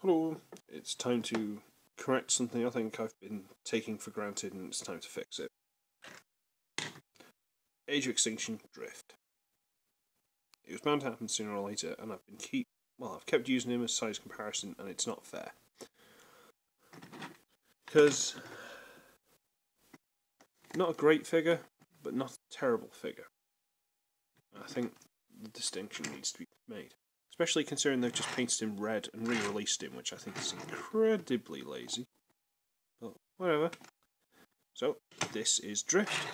Hello, it's time to correct something I think I've been taking for granted and it's time to fix it. Age of Extinction Drift. It was bound to happen sooner or later and I've been keep well, I've kept using him as size comparison and it's not fair. Because not a great figure, but not a terrible figure. I think the distinction needs to be made. Especially considering they've just painted him red and re-released him, which I think is incredibly lazy. But whatever. So, this is Drift.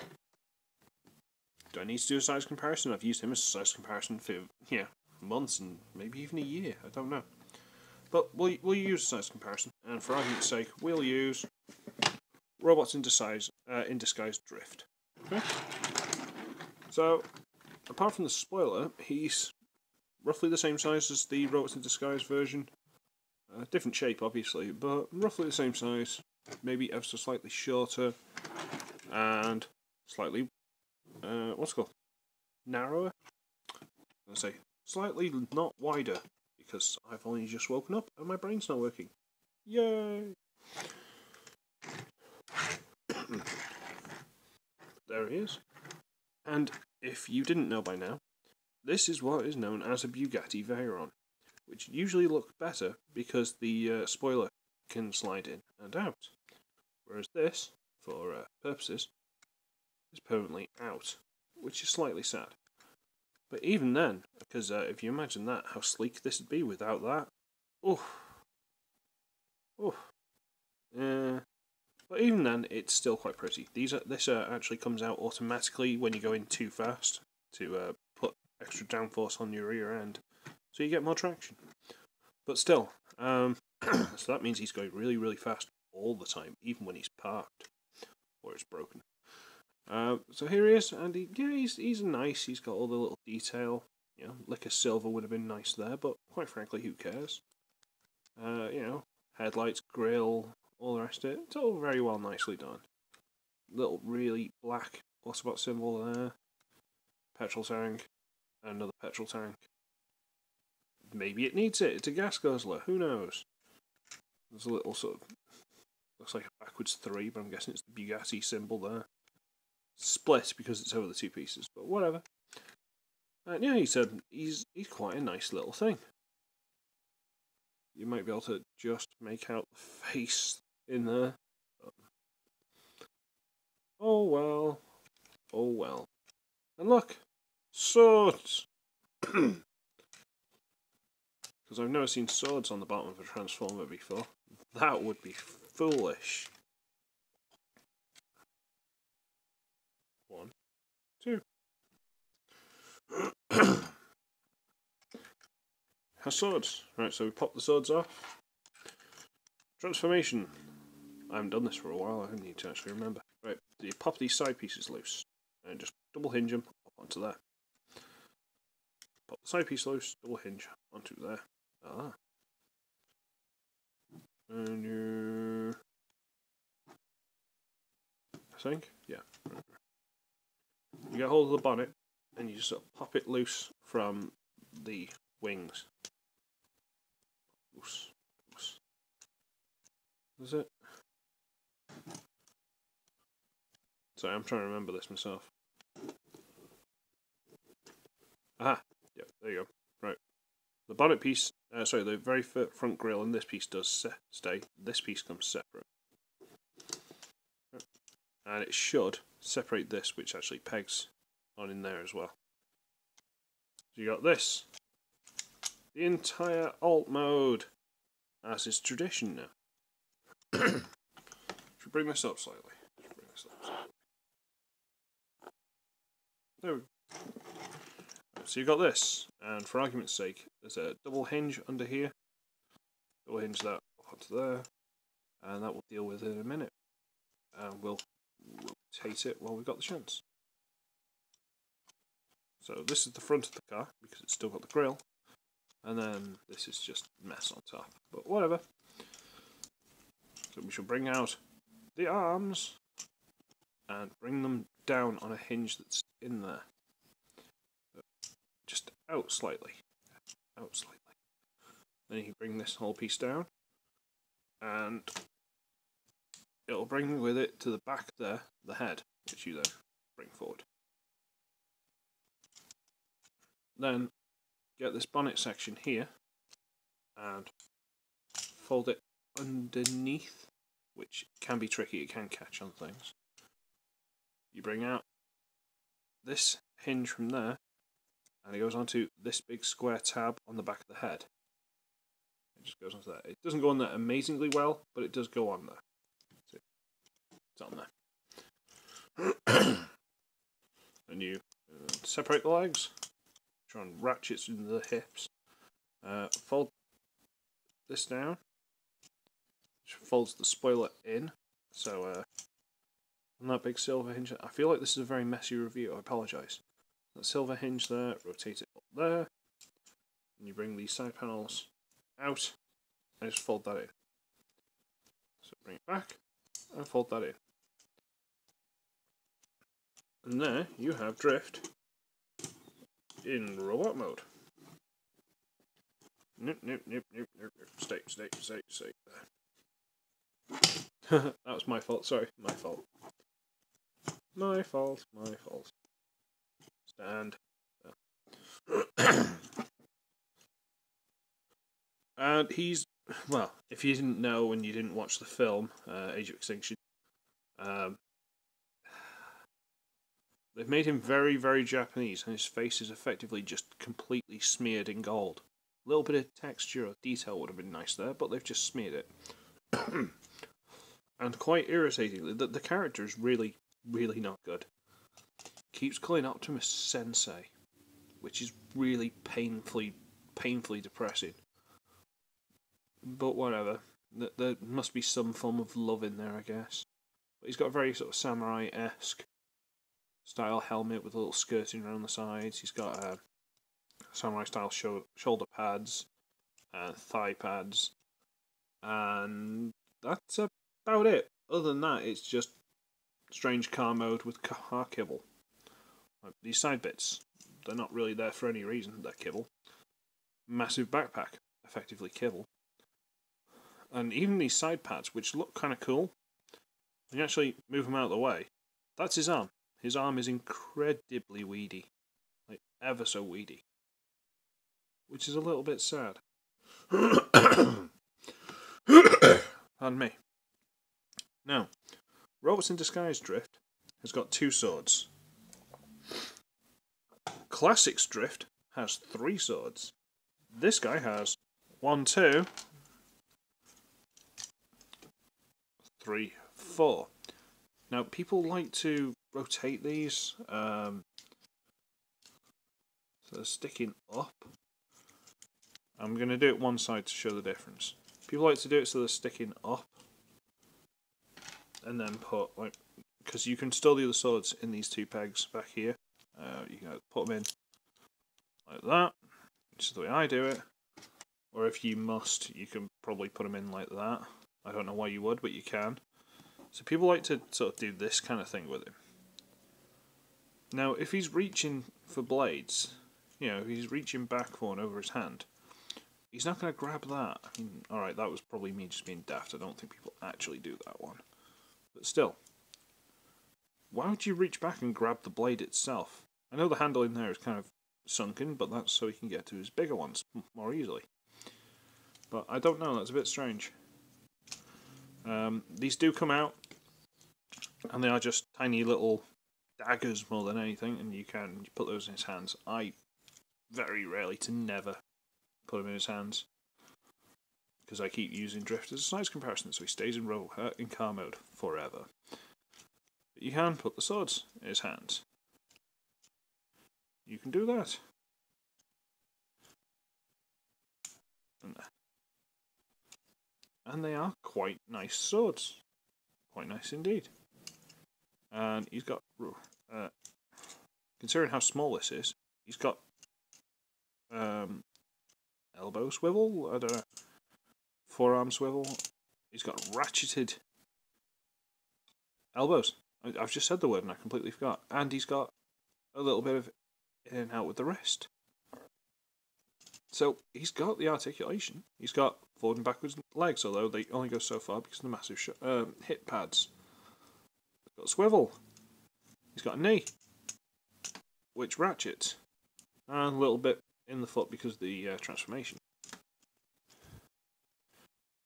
Do I need to do a size comparison? I've used him as a size comparison for, yeah, months and maybe even a year. I don't know. But we'll, we'll use a size comparison. And for argument's sake, we'll use Robots in Disguise, uh, in Disguise Drift. Okay? So, apart from the spoiler, he's roughly the same size as the Robots in Disguise version. Uh, different shape, obviously, but roughly the same size. Maybe ever so slightly shorter and slightly, uh, what's called? Narrower? I say slightly not wider because I've only just woken up and my brain's not working. Yay! there he is. And if you didn't know by now, this is what is known as a Bugatti Veyron, which usually look better because the uh, spoiler can slide in and out, whereas this, for uh, purposes, is permanently out, which is slightly sad. But even then, because uh, if you imagine that, how sleek this would be without that, oh, oh, yeah. But even then, it's still quite pretty. These are, this uh, actually comes out automatically when you go in too fast to uh, extra downforce on your rear end, so you get more traction. But still, um, so that means he's going really, really fast all the time, even when he's parked or it's broken. Uh, so here he is, and he, yeah, he's he's nice. He's got all the little detail. You know, a silver would have been nice there, but quite frankly, who cares? Uh, you know, headlights, grill, all the rest of it. It's all very well, nicely done. Little really black Autobot symbol there. Petrol tank another petrol tank. Maybe it needs it. It's a gas guzzler. Who knows? There's a little sort of looks like a backwards three, but I'm guessing it's the Bugatti symbol there. Split because it's over the two pieces, but whatever. And yeah, he said he's he's quite a nice little thing. You might be able to just make out the face in there. Oh well. Oh well. And look, Swords! Because I've never seen swords on the bottom of a Transformer before. That would be foolish. One, two. Swords. Right, so we pop the swords off. Transformation. I haven't done this for a while, I need to actually remember. Right, you pop these side pieces loose and just double hinge them onto there. Side piece loose, double hinge onto there. Ah. And you... I think? Yeah. You get hold of the bonnet and you just sort of pop it loose from the wings. Loose. Loose. Is it? Sorry, I'm trying to remember this myself. Aha! Yeah, there you go. Right. The bonnet piece, uh, sorry, the very front grille and this piece does stay. This piece comes separate. And it should separate this, which actually pegs on in there as well. So you got this. The entire alt mode, as is tradition now. Should bring this up slightly? Bring this up slightly. There we go. So you've got this, and for argument's sake, there's a double hinge under here. Double hinge that onto there, and that will deal with it in a minute. And we'll rotate it while we've got the chance. So this is the front of the car, because it's still got the grille. And then this is just mess on top. But whatever. So we shall bring out the arms and bring them down on a hinge that's in there out slightly. Out slightly. Then you bring this whole piece down, and it'll bring with it to the back there the head, which you then bring forward. Then get this bonnet section here and fold it underneath, which can be tricky, it can catch on things. You bring out this hinge from there and it goes onto this big square tab on the back of the head. It just goes onto that. It doesn't go on there amazingly well, but it does go on there. It's on there. and you uh, separate the legs, try and ratchets into the hips. Uh, fold this down, which folds the spoiler in. So, uh, on that big silver hinge, I feel like this is a very messy review, I apologise. That silver hinge there, rotate it up there, and you bring these side panels out, and just fold that in. So bring it back, and fold that in. And there you have drift in robot mode. Nope, nope, nope, nope, nope, nope. Stay, stay, stay, stay there. that was my fault, sorry, my fault. My fault, my fault. Stand. and he's, well, if you didn't know and you didn't watch the film, uh, Age of Extinction, um, they've made him very, very Japanese, and his face is effectively just completely smeared in gold. A little bit of texture or detail would have been nice there, but they've just smeared it. and quite irritatingly, the, the character is really, really not good. Keeps calling Optimus Sensei, which is really painfully, painfully depressing. But whatever. There must be some form of love in there, I guess. But he's got a very sort of samurai esque style helmet with a little skirting around the sides. He's got uh, a samurai style shoulder pads and thigh pads, and that's about it. Other than that, it's just strange car mode with car kibble. These side bits, they're not really there for any reason, they're kibble. Massive backpack, effectively kibble. And even these side pads, which look kind of cool, when you actually move them out of the way, that's his arm. His arm is incredibly weedy. Like, ever so weedy which is a little bit sad. Pardon me. Now, Robots in Disguise Drift has got two swords. Classics Drift has three swords. This guy has one, two, three, four. Now, people like to rotate these, um, so they're sticking up I'm going to do it one side to show the difference. People like to do it so they're sticking up and then put, like, because you can still do the swords in these two pegs back here. Uh, you can put them in like that, which is the way I do it. Or if you must, you can probably put them in like that. I don't know why you would, but you can. So people like to sort of do this kind of thing with him. Now, if he's reaching for blades, you know, he's reaching back for one over his hand, He's not going to grab that. I mean, alright, that was probably me just being daft. I don't think people actually do that one. But still. Why would you reach back and grab the blade itself? I know the handle in there is kind of sunken, but that's so he can get to his bigger ones more easily. But I don't know, that's a bit strange. Um, these do come out, and they are just tiny little daggers more than anything, and you can put those in his hands. I very rarely to never put them in his hands. Because I keep using Drift as a size comparison, so he stays in row uh, in car mode forever. But you can put the swords in his hands. You can do that. And, they are quite nice swords. Quite nice indeed. And he's got, uh, considering how small this is, he's got um, elbow swivel. I don't know. Forearm swivel. He's got ratcheted elbows. I, have just said the word and I completely forgot. And he's got a little bit of in and out with the wrist. So he's got the articulation. He's got forward and backwards legs, although they only go so far because of the massive uh, hip pads. He's got swivel. He's got a knee, which ratchets, and a little bit in the foot because of the uh, transformation.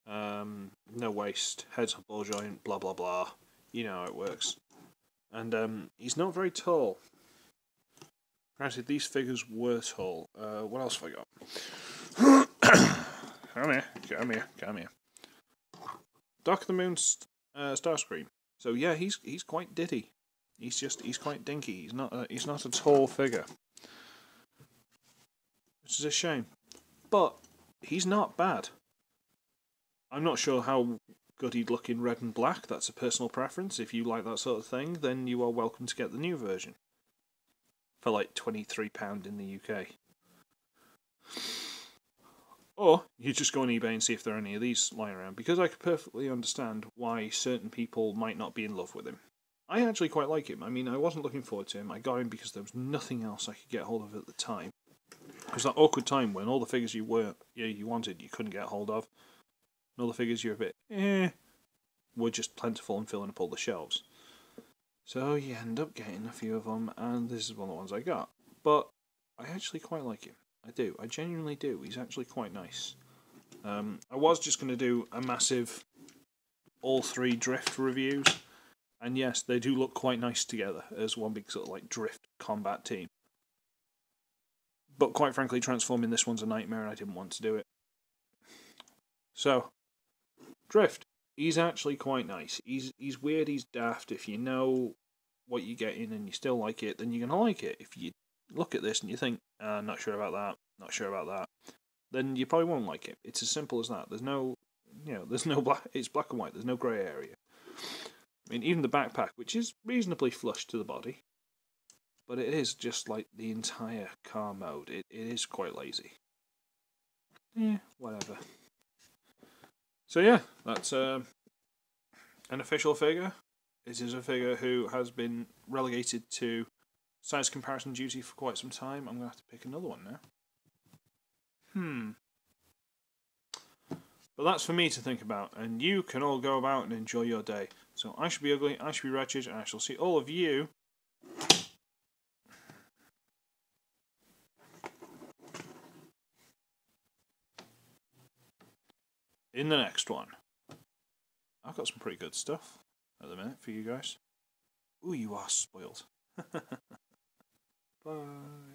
Um, no waist, head's a ball joint, blah blah blah. You know how it works. And um, he's not very tall. Granted, these figures were tall. Uh, what else have I got? come here, come here, come here. Dark of the Moon uh, Starscream. So yeah, he's he's quite ditty. He's just he's quite dinky. He's not a, he's not a tall figure, which is a shame. But he's not bad. I'm not sure how good he'd look in red and black. That's a personal preference. If you like that sort of thing, then you are welcome to get the new version for like £23 in the UK. Or you just go on eBay and see if there are any of these lying around, because I could perfectly understand why certain people might not be in love with him. I actually quite like him. I mean, I wasn't looking forward to him. I got him because there was nothing else I could get hold of at the time. It was that awkward time when all the figures you were yeah, you wanted you couldn't get hold of, and all the figures you're a bit eh were just plentiful and filling up all the shelves. So you end up getting a few of them, and this is one of the ones I got. But I actually quite like him. I do. I genuinely do. He's actually quite nice. Um, I was just going to do a massive all three drift reviews, and yes, they do look quite nice together as one big sort of like drift combat team. But quite frankly, transforming this one's a nightmare, and I didn't want to do it. So, drift he's actually quite nice. He's he's weird. He's daft. If you know what you're getting and you still like it, then you're gonna like it. If you look at this and you think, uh, not sure about that, not sure about that, then you probably won't like it. It's as simple as that. There's no, you know, there's no black. It's black and white. There's no grey area. I mean, even the backpack, which is reasonably flush to the body, but it is just like the entire car mode. It it is quite lazy. Yeah, whatever. So yeah, that's uh, an official figure. This is a figure who has been relegated to size comparison duty for quite some time. I'm going to have to pick another one now. Hmm. But that's for me to think about, and you can all go about and enjoy your day. So I should be ugly, I should be wretched, and I shall see all of you in the next one. I've got some pretty good stuff at the minute for you guys. Ooh, you are spoiled. Bye.